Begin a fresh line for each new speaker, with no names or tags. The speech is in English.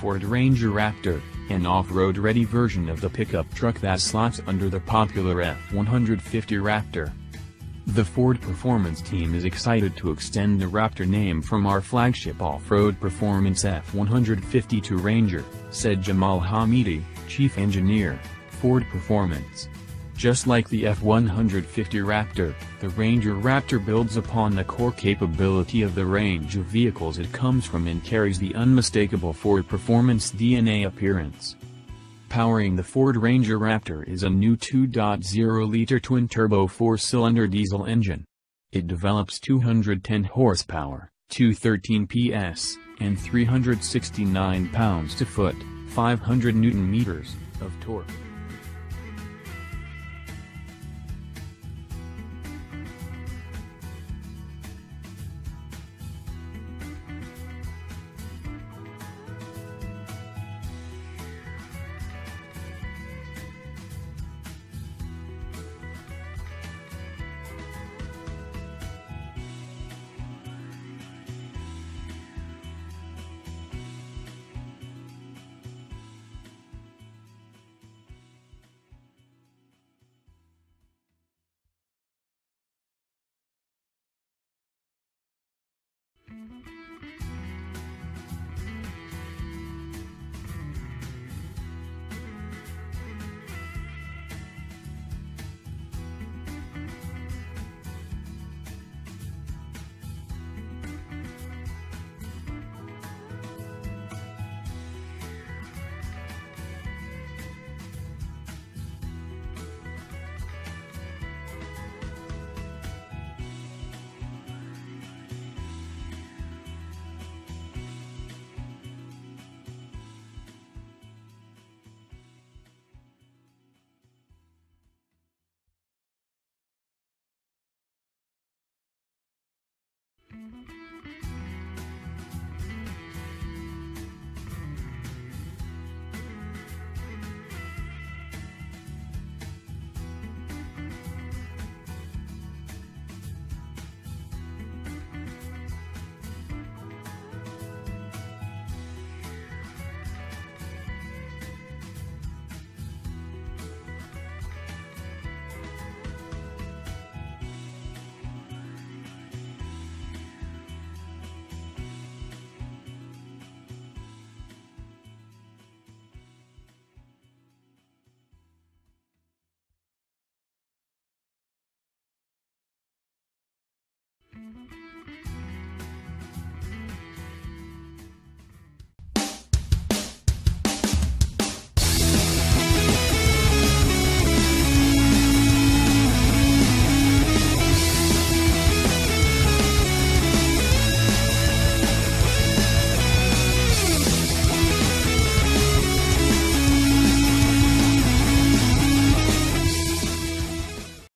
Ford Ranger Raptor, an off-road ready version of the pickup truck that slots under the popular F-150 Raptor. The Ford Performance team is excited to extend the Raptor name from our flagship off-road performance F-150 to Ranger, said Jamal Hameedi, chief engineer, Ford Performance. Just like the F-150 Raptor, the Ranger Raptor builds upon the core capability of the range of vehicles it comes from and carries the unmistakable Ford Performance DNA appearance. Powering the Ford Ranger Raptor is a new 2.0-liter twin-turbo four-cylinder diesel engine. It develops 210 horsepower, 213 PS, and 369 pounds-to-foot, 500 newton-meters, of torque.
Mm-hmm.